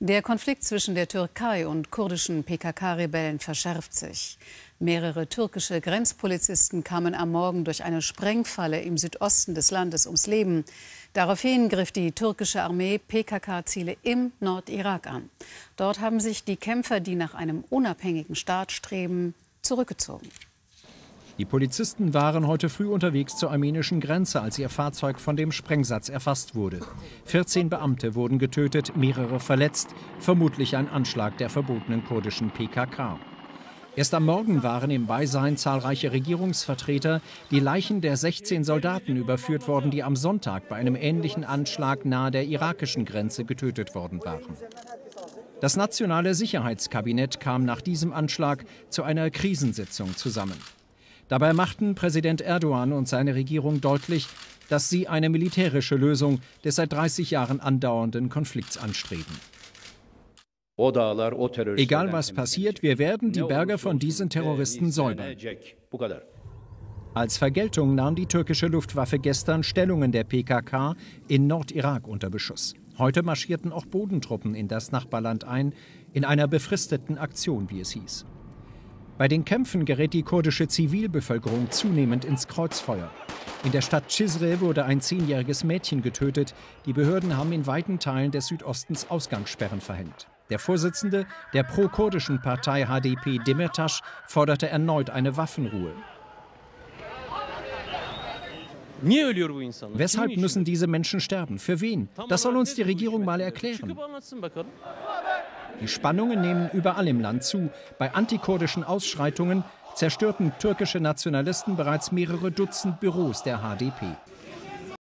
Der Konflikt zwischen der Türkei und kurdischen PKK-Rebellen verschärft sich. Mehrere türkische Grenzpolizisten kamen am Morgen durch eine Sprengfalle im Südosten des Landes ums Leben. Daraufhin griff die türkische Armee PKK-Ziele im Nordirak an. Dort haben sich die Kämpfer, die nach einem unabhängigen Staat streben, zurückgezogen. Die Polizisten waren heute früh unterwegs zur armenischen Grenze, als ihr Fahrzeug von dem Sprengsatz erfasst wurde. 14 Beamte wurden getötet, mehrere verletzt, vermutlich ein Anschlag der verbotenen kurdischen PKK. Erst am Morgen waren im Beisein zahlreicher Regierungsvertreter die Leichen der 16 Soldaten überführt worden, die am Sonntag bei einem ähnlichen Anschlag nahe der irakischen Grenze getötet worden waren. Das nationale Sicherheitskabinett kam nach diesem Anschlag zu einer Krisensitzung zusammen. Dabei machten Präsident Erdogan und seine Regierung deutlich, dass sie eine militärische Lösung des seit 30 Jahren andauernden Konflikts anstreben. Egal was passiert, wir werden die Berge von diesen Terroristen säubern. Als Vergeltung nahm die türkische Luftwaffe gestern Stellungen der PKK in Nordirak unter Beschuss. Heute marschierten auch Bodentruppen in das Nachbarland ein, in einer befristeten Aktion, wie es hieß. Bei den Kämpfen gerät die kurdische Zivilbevölkerung zunehmend ins Kreuzfeuer. In der Stadt Cizre wurde ein zehnjähriges Mädchen getötet. Die Behörden haben in weiten Teilen des Südostens Ausgangssperren verhängt. Der Vorsitzende der pro-kurdischen Partei HDP Demirtas forderte erneut eine Waffenruhe. Weshalb müssen diese Menschen sterben? Für wen? Das soll uns die Regierung mal erklären. Die Spannungen nehmen überall im Land zu. Bei antikurdischen Ausschreitungen zerstörten türkische Nationalisten bereits mehrere Dutzend Büros der HDP.